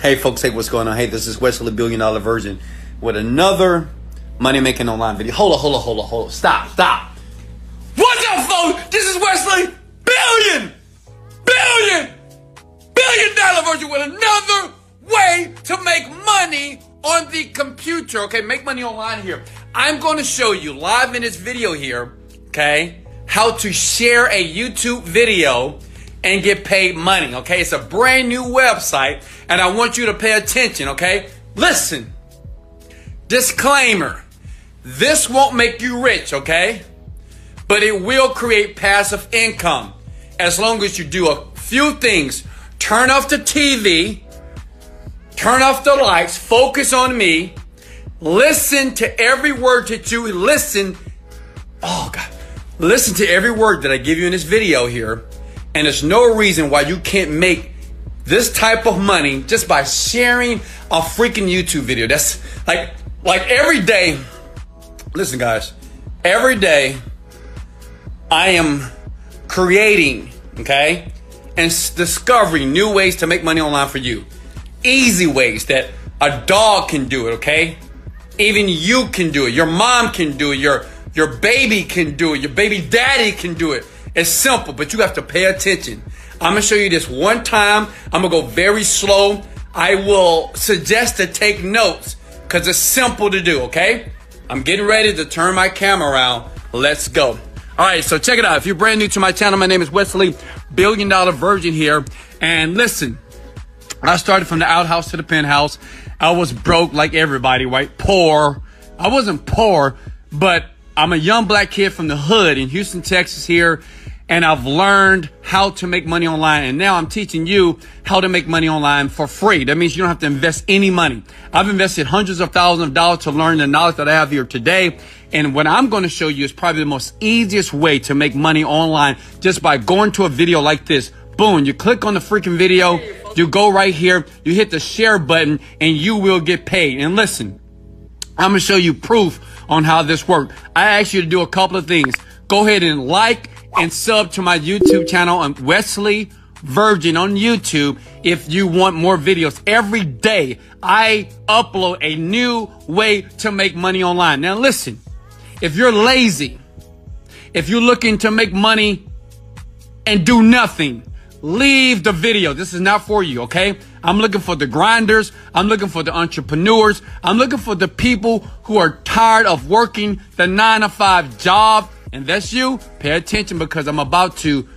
Hey folks, hey, what's going on? Hey, this is Wesley Billion Dollar Virgin with another money making online video. Hold on, hold on, hold on, hold on. Stop, stop. What's up, folks? This is Wesley Billion, Billion, Billion Dollar Virgin with another way to make money on the computer. Okay, make money online here. I'm going to show you live in this video here, okay, how to share a YouTube video and get paid money. Okay, it's a brand new website, and I want you to pay attention. Okay, listen. Disclaimer this won't make you rich, okay? But it will create passive income as long as you do a few things. Turn off the TV, turn off the lights, focus on me, listen to every word that you listen. Oh, God. Listen to every word that I give you in this video here and there's no reason why you can't make this type of money just by sharing a freaking YouTube video. That's like like every day. Listen guys, every day I am creating, okay? And discovering new ways to make money online for you. Easy ways that a dog can do it, okay? Even you can do it. Your mom can do it. Your your baby can do it. Your baby daddy can do it. It's simple, but you have to pay attention. I'm gonna show you this one time. I'm gonna go very slow. I will suggest to take notes because it's simple to do, okay? I'm getting ready to turn my camera around. Let's go. All right, so check it out. If you're brand new to my channel, my name is Wesley, Billion Dollar Virgin here. And listen, I started from the outhouse to the penthouse. I was broke like everybody, right? Poor. I wasn't poor, but I'm a young black kid from the hood in Houston, Texas here and I've learned how to make money online. And now I'm teaching you how to make money online for free. That means you don't have to invest any money. I've invested hundreds of thousands of dollars to learn the knowledge that I have here today. And what I'm going to show you is probably the most easiest way to make money online just by going to a video like this. Boom, you click on the freaking video, you go right here, you hit the share button, and you will get paid. And listen, I'm going to show you proof on how this works. I ask you to do a couple of things. Go ahead and like, and sub to my YouTube channel on Wesley Virgin on YouTube if you want more videos. Every day I upload a new way to make money online. Now listen, if you're lazy, if you're looking to make money and do nothing, leave the video. This is not for you, okay? I'm looking for the grinders. I'm looking for the entrepreneurs. I'm looking for the people who are tired of working the nine to five job and that's you, pay attention because I'm about to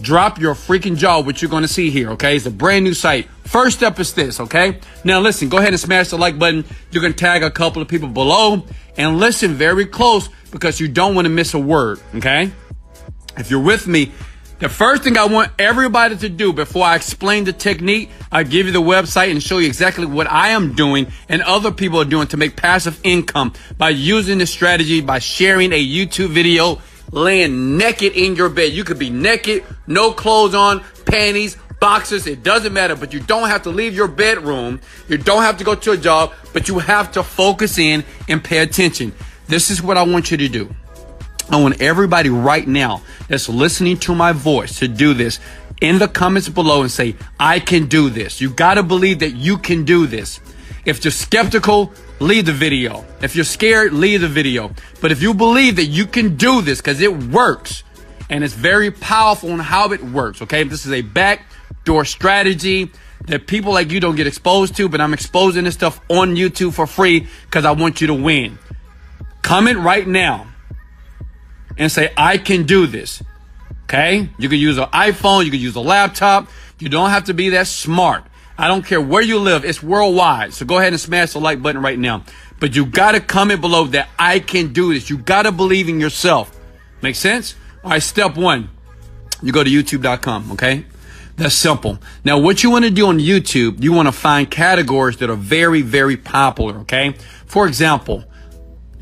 drop your freaking jaw, what you're going to see here, okay? It's a brand new site. First step is this, okay? Now listen, go ahead and smash the like button. You can tag a couple of people below and listen very close because you don't want to miss a word, okay? If you're with me, the first thing I want everybody to do before I explain the technique, I give you the website and show you exactly what I am doing and other people are doing to make passive income by using this strategy, by sharing a YouTube video, laying naked in your bed. You could be naked, no clothes on, panties, boxes, it doesn't matter, but you don't have to leave your bedroom. You don't have to go to a job, but you have to focus in and pay attention. This is what I want you to do. I want everybody right now that's listening to my voice to do this in the comments below and say, I can do this. You got to believe that you can do this. If you're skeptical, leave the video. If you're scared, leave the video. But if you believe that you can do this because it works and it's very powerful on how it works, okay? This is a backdoor strategy that people like you don't get exposed to, but I'm exposing this stuff on YouTube for free because I want you to win. Comment right now and say, I can do this. Okay? You can use an iPhone, you can use a laptop. You don't have to be that smart. I don't care where you live, it's worldwide. So go ahead and smash the like button right now. But you gotta comment below that I can do this. You gotta believe in yourself. Make sense? All right, step one. You go to youtube.com, okay? That's simple. Now, what you want to do on YouTube, you want to find categories that are very, very popular, okay? For example,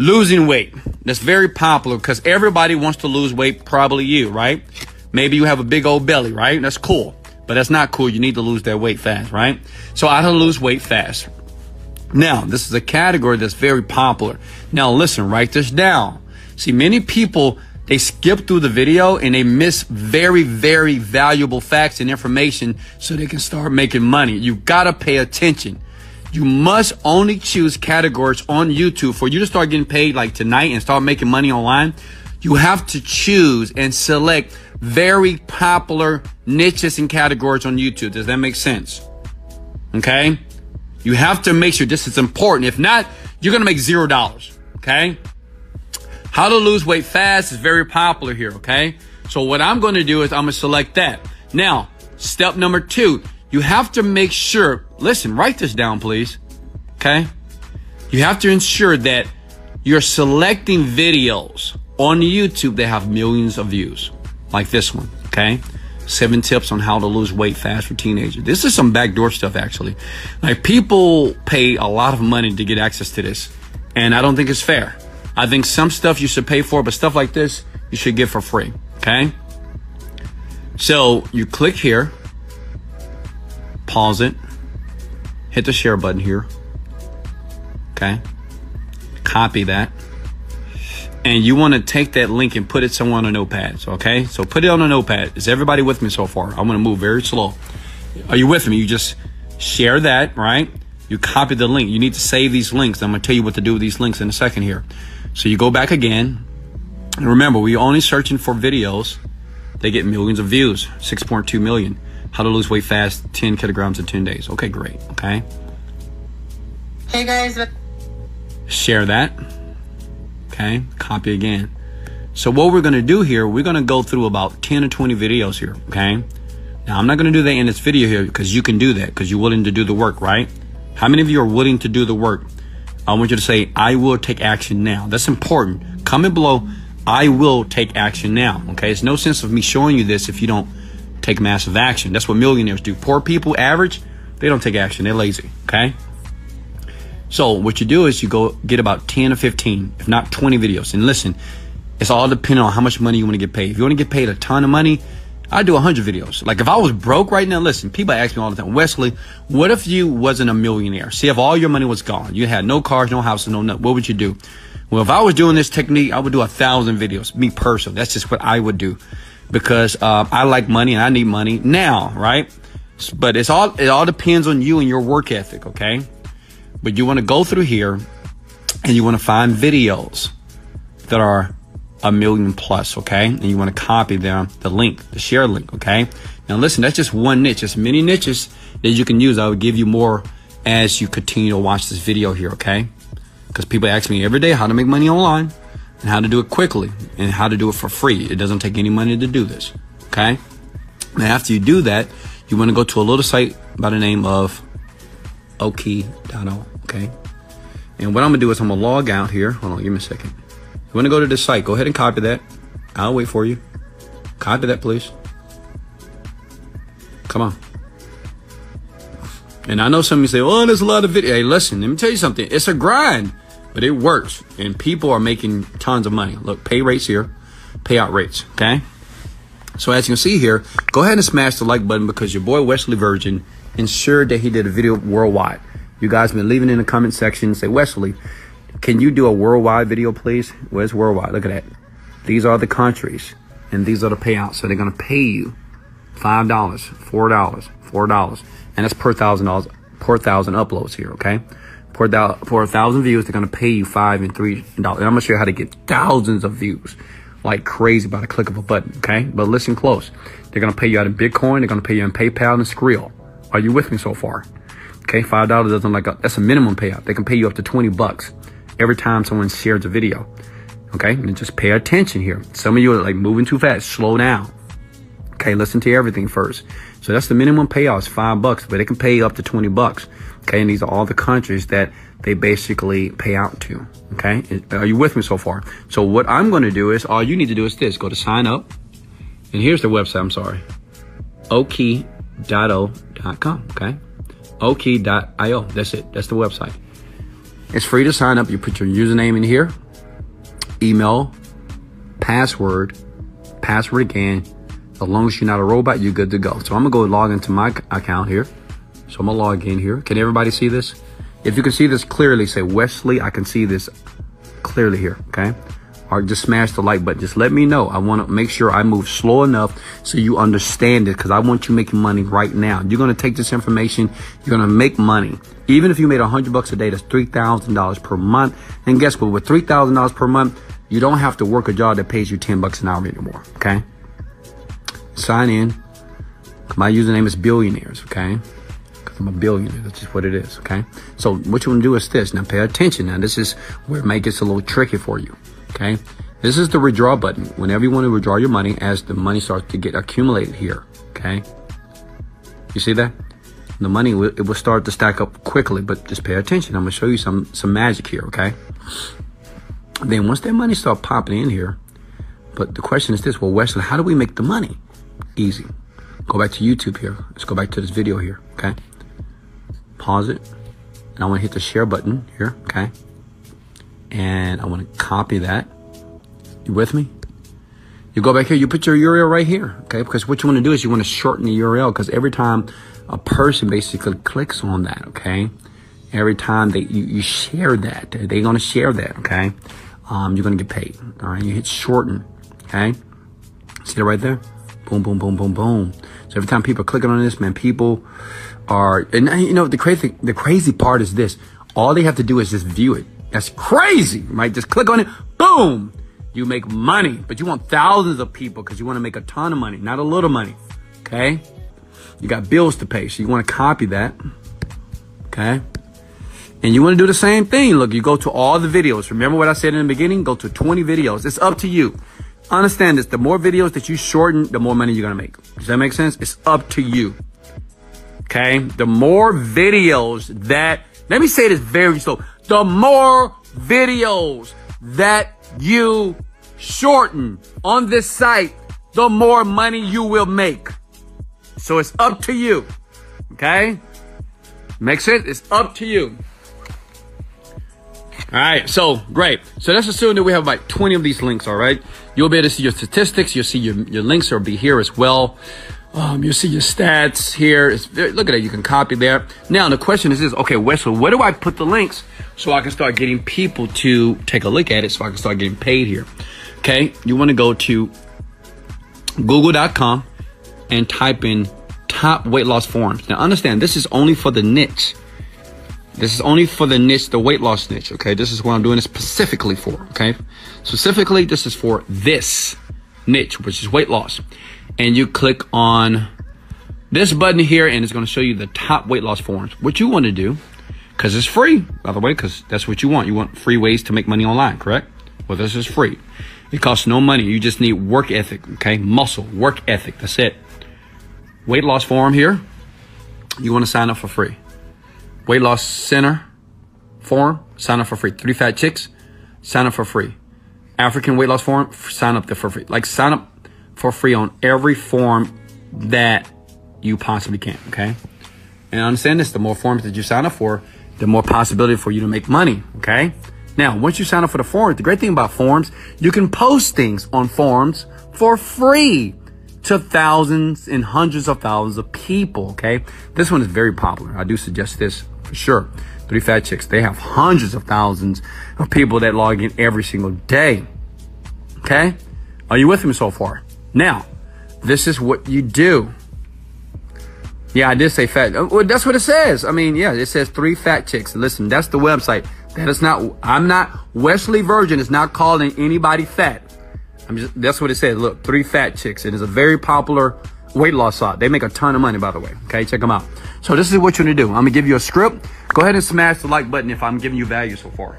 Losing weight. That's very popular because everybody wants to lose weight, probably you, right? Maybe you have a big old belly, right? That's cool. But that's not cool. You need to lose that weight fast, right? So how to lose weight fast. Now, this is a category that's very popular. Now listen, write this down. See, many people they skip through the video and they miss very, very valuable facts and information so they can start making money. You gotta pay attention. You must only choose categories on YouTube for you to start getting paid like tonight and start making money online. You have to choose and select very popular niches and categories on YouTube. Does that make sense? Okay? You have to make sure this is important. If not, you're gonna make zero dollars. Okay? How to lose weight fast is very popular here. Okay? So what I'm gonna do is I'm gonna select that. Now, step number two, you have to make sure, listen, write this down, please. Okay? You have to ensure that you're selecting videos on YouTube that have millions of views, like this one. Okay? Seven tips on how to lose weight fast for teenagers. This is some backdoor stuff, actually. Like, people pay a lot of money to get access to this, and I don't think it's fair. I think some stuff you should pay for, but stuff like this, you should get for free. Okay? So, you click here, pause it, hit the share button here. Okay? Copy that and you want to take that link and put it somewhere on a notepad. Okay? So put it on a notepad. Is everybody with me so far? I'm going to move very slow. Are you with me? You just share that, right? You copy the link. You need to save these links. I'm going to tell you what to do with these links in a second here. So you go back again. And remember, we're only searching for videos. They get millions of views, 6.2 million. How to lose weight fast, 10 kilograms in 10 days. Okay, great. Okay. Hey guys. Share that okay? Copy again. So what we're gonna do here, we're gonna go through about 10 or 20 videos here, okay? Now I'm not gonna do that in this video here because you can do that because you're willing to do the work, right? How many of you are willing to do the work? I want you to say, I will take action now. That's important. Comment below, I will take action now, okay? It's no sense of me showing you this if you don't take massive action. That's what millionaires do. Poor people, average, they don't take action. They're lazy, okay? So what you do is you go get about 10 or 15, if not 20 videos. And listen, it's all depending on how much money you want to get paid. If you want to get paid a ton of money, I do 100 videos. Like if I was broke right now, listen, people ask me all the time, Wesley, what if you wasn't a millionaire? See, if all your money was gone, you had no cars, no houses, no nothing, what would you do? Well, if I was doing this technique, I would do a thousand videos. Me personally, that's just what I would do because uh, I like money and I need money now, right? But it's all it all depends on you and your work ethic, okay? But you want to go through here and you want to find videos that are a million plus, okay? And you want to copy them, the link, the share link, okay? Now listen, that's just one niche. There's many niches that you can use. I will give you more as you continue to watch this video here, okay? Because people ask me every day how to make money online and how to do it quickly and how to do it for free. It doesn't take any money to do this, okay? Now after you do that, you want to go to a little site by the name of oki.o, okay? And what I'm gonna do is I'm gonna log out here. Hold on, give me a second. You wanna go to this site, go ahead and copy that. I'll wait for you. Copy that, please. Come on. And I know some of you say, oh, there's a lot of video. Hey, listen, let me tell you something. It's a grind, but it works. And people are making tons of money. Look, pay rates here, payout rates, okay? So as you can see here, go ahead and smash the like button because your boy Wesley Virgin ensured that he did a video worldwide. You guys been leaving in the comment section. Say, Wesley, can you do a worldwide video, please? Where's worldwide? Look at that. These are the countries, and these are the payouts. So they're going to pay you $5, $4, $4. And that's per thousand dollars, per thousand uploads here, okay? For a thousand views, they're going to pay you five and three dollars. I'm going to show you how to get thousands of views like crazy by the click of a button, okay? But listen close. They're going to pay you out in Bitcoin. They're going to pay you in PayPal and Skrill. Are you with me so far? Okay, five dollars doesn't like a, that's a minimum payout. They can pay you up to twenty bucks every time someone shares a video. Okay, and just pay attention here. Some of you are like moving too fast. Slow down. Okay, listen to everything first. So that's the minimum payout is five bucks, but they can pay up to twenty bucks. Okay, and these are all the countries that they basically pay out to. Okay, are you with me so far? So what I'm going to do is all you need to do is this: go to sign up, and here's their website. I'm sorry, oki.o.com. Okay, oki.io. That's it. That's the website. It's free to sign up. You put your username in here, email, password, password again. As long as you're not a robot, you're good to go. So I'm gonna go log into my account here. So I'm gonna log in here. Can everybody see this? If you can see this clearly, say Wesley, I can see this clearly here, okay? or just smash the like button. Just let me know. I want to make sure I move slow enough so you understand it because I want you making money right now. You're to take this information. You're to make money. Even if you made hundred bucks a day, that's $3,000 per month. And guess what? With $3,000 per month, you don't have to work a job that pays you 10 bucks an hour anymore. Okay. Sign in. My username is billionaires. Okay. Because I'm a billionaire. That's just what it is. Okay. So what you want to do is this. Now pay attention. Now this is where it makes it a little tricky for you. Okay. This is the withdraw button. Whenever you want to withdraw your money as the money starts to get accumulated here. Okay. You see that? The money, it will start to stack up quickly, but just pay attention. I'm going to show you some, some magic here. Okay. Then once that money start popping in here, but the question is this, well, Wesley, how do we make the money? Easy. Go back to YouTube here. Let's go back to this video here. Okay. Pause it. And I want to hit the share button here. Okay and I want to copy that. You with me? You go back here, you put your URL right here, okay? Because what you want to do is you want to shorten the URL because every time a person basically clicks on that, okay? Every time they you, you share that, they're going to share that, okay? Um, you're going to get paid, all right? You hit shorten, okay? See that right there? Boom, boom, boom, boom, boom. So every time people are clicking on this, man, people are, and you know, the crazy, the crazy part is this. All they have to do is just view it. That's crazy, right? Just click on it, boom, you make money. But you want thousands of people because you want to make a ton of money, not a little money. Okay? You got bills to pay, so you want to copy that. Okay? And you want to do the same thing. Look, you go to all the videos. Remember what I said in the beginning? Go to 20 videos. It's up to you. Understand this. The more videos that you shorten, the more money you're going to make. Does that make sense? It's up to you. Okay? The more videos that, let me say this very slow the more videos that you shorten on this site, the more money you will make. So it's up to you. Okay? Make sense? It's up to you. All right, so great. So let's assume that we have like 20 of these links, all right? You'll be able to see your statistics. You'll see your, your links will be here as well. Um, you see your stats here. Very, look at it. You can copy there. Now the question is this: Okay, Wesley, where do I put the links so I can start getting people to take a look at it, so I can start getting paid here? Okay, you want to go to Google.com and type in top weight loss forums. Now understand, this is only for the niche. This is only for the niche, the weight loss niche. Okay, this is what I'm doing this specifically for. Okay, specifically, this is for this niche, which is weight loss and you click on this button here and it's going to show you the top weight loss forums. What you want to do, because it's free, by the way, because that's what you want. You want free ways to make money online, correct? Well, this is free. It costs no money. You just need work ethic, okay? Muscle, work ethic. That's it. Weight loss forum here. You want to sign up for free. Weight loss center forum, sign up for free. Three fat chicks, sign up for free. African weight loss forum, sign up there for free. Like sign up for free on every form that you possibly can. Okay. And understand this, the more forms that you sign up for, the more possibility for you to make money. Okay. Now, once you sign up for the forums, the great thing about forums, you can post things on forums for free to thousands and hundreds of thousands of people. Okay. This one is very popular. I do suggest this for sure. Three Fat Chicks, they have hundreds of thousands of people that log in every single day. Okay. Are you with me so far? Now, this is what you do. Yeah, I did say fat. Uh, well, that's what it says. I mean, yeah, it says three fat chicks. Listen, that's the website. That is not, I'm not, Wesley Virgin is not calling anybody fat. I'm just, that's what it says. Look, three fat chicks. It is a very popular weight loss site. They make a ton of money, by the way. Okay, check them out. So this is what you're gonna do. I'm gonna give you a script. Go ahead and smash the like button if I'm giving you value so far.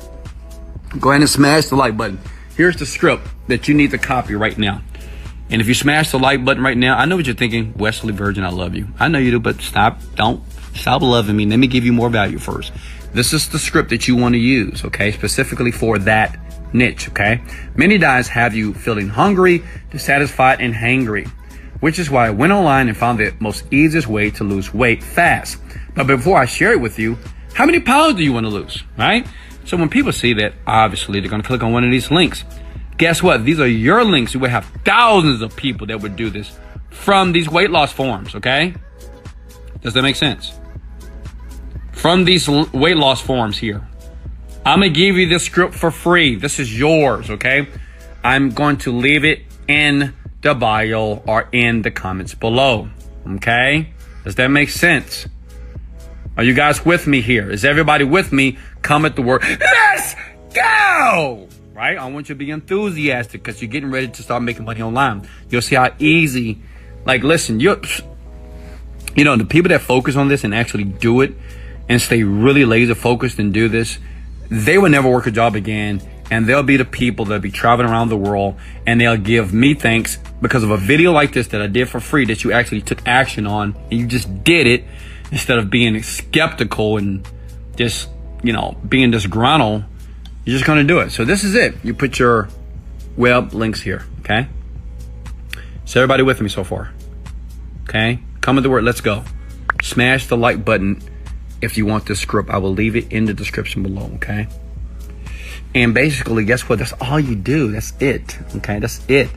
Go ahead and smash the like button. Here's the script that you need to copy right now. And if you smash the like button right now, I know what you're thinking. Wesley Virgin, I love you. I know you do, but stop. Don't stop loving me. Let me give you more value first. This is the script that you want to use, okay? Specifically for that niche, okay? Many diets have you feeling hungry, dissatisfied, and hangry, which is why I went online and found the most easiest way to lose weight fast. But before I share it with you, how many pounds do you want to lose, right? So when people see that, obviously they're going to click on one of these links. Guess what? These are your links. You would have thousands of people that would do this from these weight loss forums, okay? Does that make sense? From these weight loss forums here. I'm gonna give you this script for free. This is yours, okay? I'm going to leave it in the bio or in the comments below. Okay? Does that make sense? Are you guys with me here? Is everybody with me? Come at the word, let's go! Right? I want you to be enthusiastic because you're getting ready to start making money online. You'll see how easy, like, listen, you you know, the people that focus on this and actually do it and stay really laser focused and do this, they will never work a job again. And they'll be the people that'll be traveling around the world and they'll give me thanks because of a video like this that I did for free that you actually took action on and you just did it instead of being skeptical and just, you know, being disgruntled. You're just going to do it. So this is it. You put your web links here. Okay. So everybody with me so far. Okay. Come with the word. Let's go. Smash the like button if you want this script. I will leave it in the description below. Okay. And basically, guess what? That's all you do. That's it. Okay. That's it.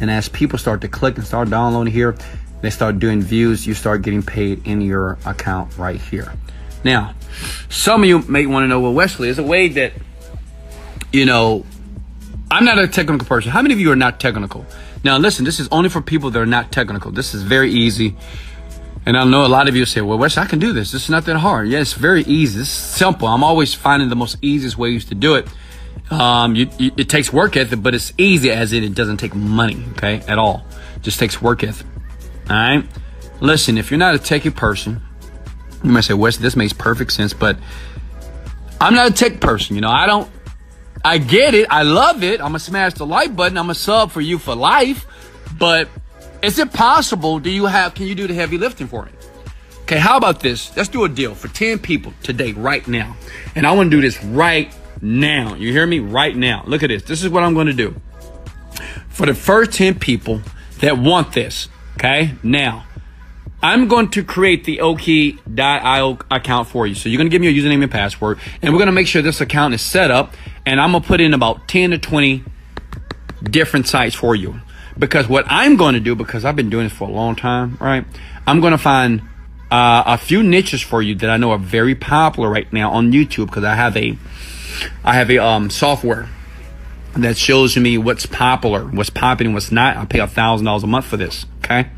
And as people start to click and start downloading here, they start doing views, you start getting paid in your account right here. Now, some of you may want to know, well, Wesley, is a way that, you know, I'm not a technical person. How many of you are not technical? Now, listen, this is only for people that are not technical. This is very easy. And I know a lot of you say, well, Wesley, I can do this. This is not that hard. Yeah, it's very easy. Is simple. I'm always finding the most easiest ways to do it. Um, you, you, it takes work ethic, but it's easy as in it doesn't take money, okay, at all. It just takes work ethic. All right. Listen, if you're not a techie person, you might say, Wes, this makes perfect sense, but I'm not a tech person. You know, I don't, I get it. I love it. I'm going to smash the like button. I'm a sub for you for life. But is it possible? Do you have, can you do the heavy lifting for me? Okay, how about this? Let's do a deal for 10 people today, right now. And I want to do this right now. You hear me? Right now. Look at this. This is what I'm going to do. For the first 10 people that want this, okay? Now, I'm going to create the Oki.io account for you. So you're going to give me a username and password, and we're going to make sure this account is set up, and I'm going to put in about 10 to 20 different sites for you. Because what I'm going to do, because I've been doing this for a long time, right? I'm going to find uh, a few niches for you that I know are very popular right now on YouTube because I have a I have a um, software that shows me what's popular, what's popping, what's not. I pay a thousand dollars a month for this. Okay.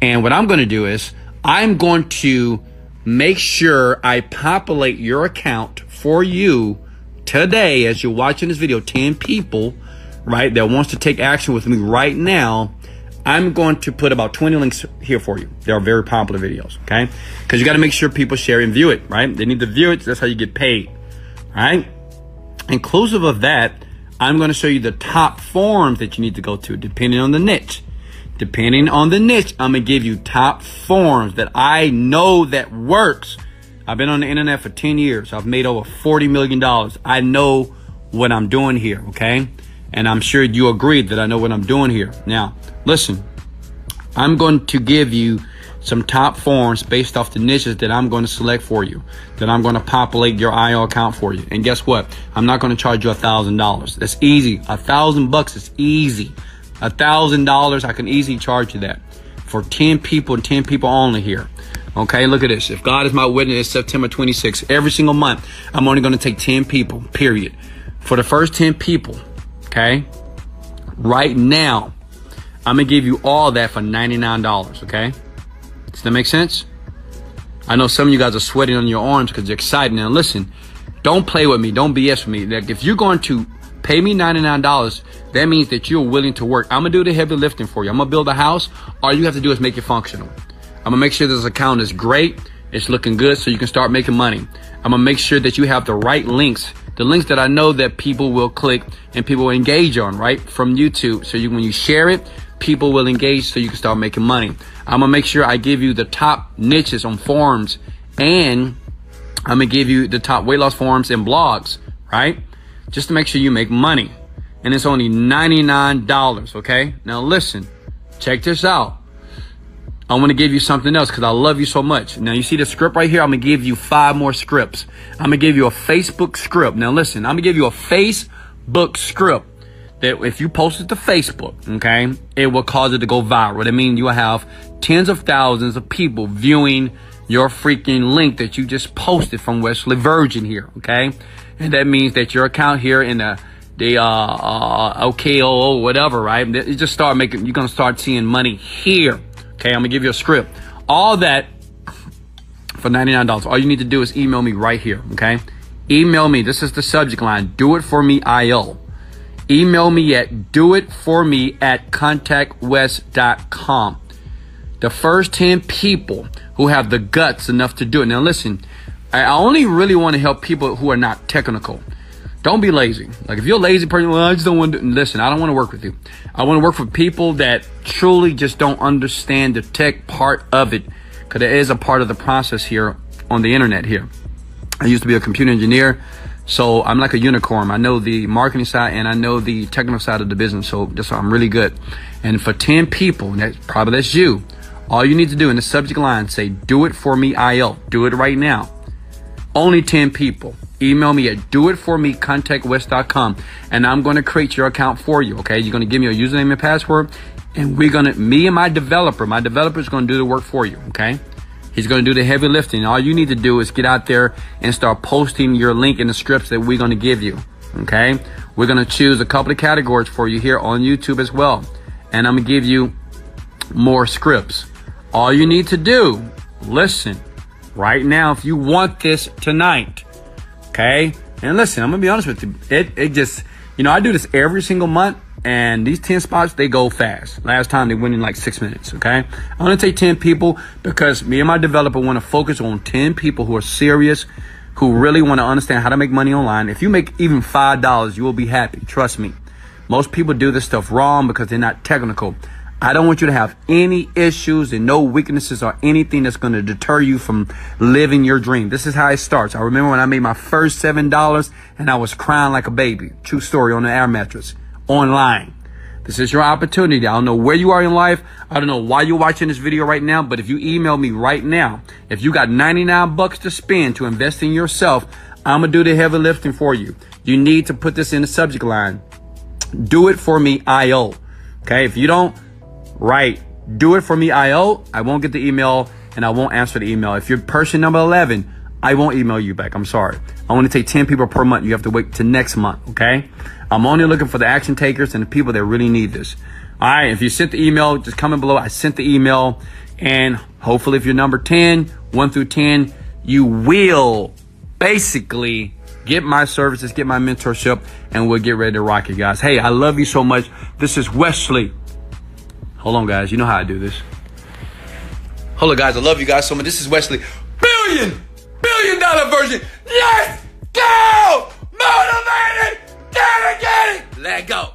And what I'm going to do is I'm going to make sure I populate your account for you today as you're watching this video. 10 people, right, that wants to take action with me right now. I'm going to put about 20 links here for you. They are very popular videos. Okay. Cause you got to make sure people share and view it, right? They need to view it. That's how you get paid. Right. Inclusive of that, I'm going to show you the top forums that you need to go to depending on the niche. Depending on the niche, I'm going to give you top forums that I know that works. I've been on the internet for 10 years. I've made over $40 million. I know what I'm doing here, okay? And I'm sure you agree that I know what I'm doing here. Now, listen, I'm going to give you some top forms based off the niches that I'm going to select for you, that I'm going to populate your IO account for you. And guess what? I'm not going to charge you a thousand dollars. That's easy. A thousand bucks is easy. A thousand dollars, I can easily charge you that for 10 people and 10 people only here. Okay, look at this. If God is my witness, September 26th, every single month, I'm only going to take 10 people, period. For the first 10 people, okay, right now, I'm going to give you all that for $99, okay? Does that make sense? I know some of you guys are sweating on your arms because you're excited. Now listen, don't play with me. Don't BS with me. Like if you're going to pay me $99, that means that you're willing to work. I'm gonna do the heavy lifting for you. I'm gonna build a house. All you have to do is make it functional. I'm gonna make sure this account is great. It's looking good so you can start making money. I'm gonna make sure that you have the right links, the links that I know that people will click and people will engage on, right? From YouTube. So you, when you share it, people will engage so you can start making money. I'm gonna make sure I give you the top niches on forums and I'm gonna give you the top weight loss forums and blogs, right? Just to make sure you make money. And it's only $99, okay? Now listen, check this out. I want to give you something else because I love you so much. Now you see the script right here? I'm gonna give you five more scripts. I'm gonna give you a Facebook script. Now listen, I'm gonna give you a Facebook script that if you post it to Facebook, okay, it will cause it to go viral. That means you will have tens of thousands of people viewing your freaking link that you just posted from Wesley Virgin here, okay? And that means that your account here in the the uh, uh OKO whatever, right? You just start making. You're gonna start seeing money here. Okay, I'm gonna give you a script. All that for $99. All you need to do is email me right here. Okay, email me. This is the subject line. Do it for me, IO. Email me at do it for me at contactwest.com. The first 10 people who have the guts enough to do it. Now, listen, I only really want to help people who are not technical. Don't be lazy. Like if you're a lazy person, well, I just don't want to listen. I don't want to work with you. I want to work with people that truly just don't understand the tech part of it, because it is a part of the process here on the internet. Here, I used to be a computer engineer, so I'm like a unicorn. I know the marketing side and I know the technical side of the business. So just I'm really good. And for ten people, that's probably that's you. All you need to do in the subject line say, "Do it for me, IO." Do it right now. Only ten people email me at doitformecontactwest.com and I'm going to create your account for you. Okay. You're going to give me a username and password and we're going to, me and my developer, my developer is going to do the work for you. Okay. He's going to do the heavy lifting. All you need to do is get out there and start posting your link in the scripts that we're going to give you. Okay. We're going to choose a couple of categories for you here on YouTube as well. And I'm going to give you more scripts. All you need to do, listen right now, if you want this tonight, Okay. And listen, I'm gonna be honest with you. It it just you know I do this every single month, and these ten spots they go fast. Last time they went in like six minutes. Okay. I want to take ten people because me and my developer want to focus on ten people who are serious, who really want to understand how to make money online. If you make even five dollars, you will be happy. Trust me. Most people do this stuff wrong because they're not technical. I don't want you to have any issues and no weaknesses or anything that's going to deter you from living your dream. This is how it starts. I remember when I made my first $7 and I was crying like a baby. True story on the air mattress online. This is your opportunity. I don't know where you are in life. I don't know why you're watching this video right now, but if you email me right now, if you got 99 bucks to spend to invest in yourself, I'm going to do the heavy lifting for you. You need to put this in the subject line. Do it for me, IO. Okay. If you don't, write, Do it for me, IO. I won't get the email and I won't answer the email. If you're person number 11, I won't email you back. I'm sorry. I want to take 10 people per month. You have to wait to next month. Okay. I'm only looking for the action takers and the people that really need this. All right. If you sent the email, just comment below. I sent the email and hopefully if you're number 10, 1 through 10, you will basically get my services, get my mentorship, and we'll get ready to rock it, guys. Hey, I love you so much. This is Wesley. Hold on, guys. You know how I do this. Hold on, guys. I love you guys so much. This is Wesley. Billion, billion dollar Virgin. Let's go! Motivated, dedicated. Let go.